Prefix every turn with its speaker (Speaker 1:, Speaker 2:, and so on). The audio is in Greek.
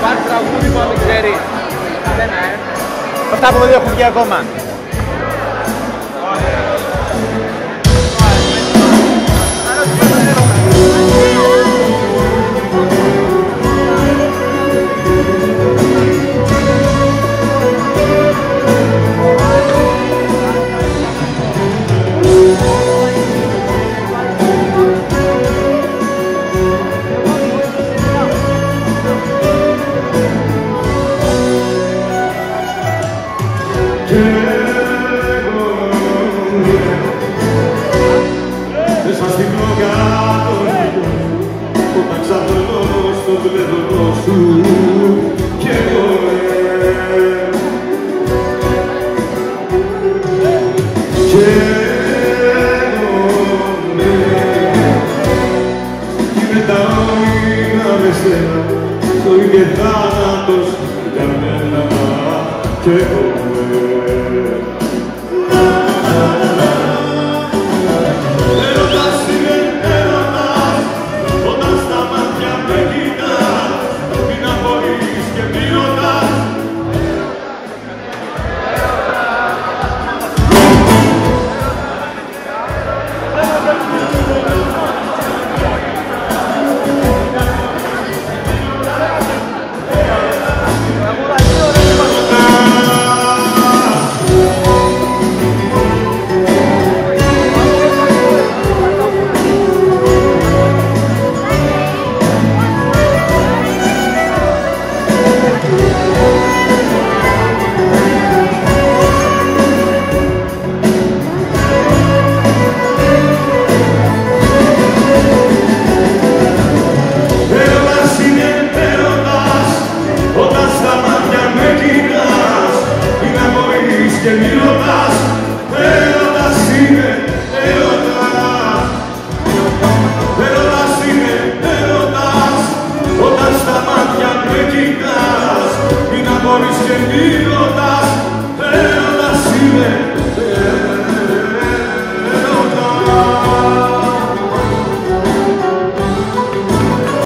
Speaker 1: Υπάρχει τραγούδι που αν δεν ξέρεις. Δεν ε. Αυτά που δεν έχουν βγει ακόμα.
Speaker 2: Όνειρα με σένα ζωή και θάνατος για μένα και εγώ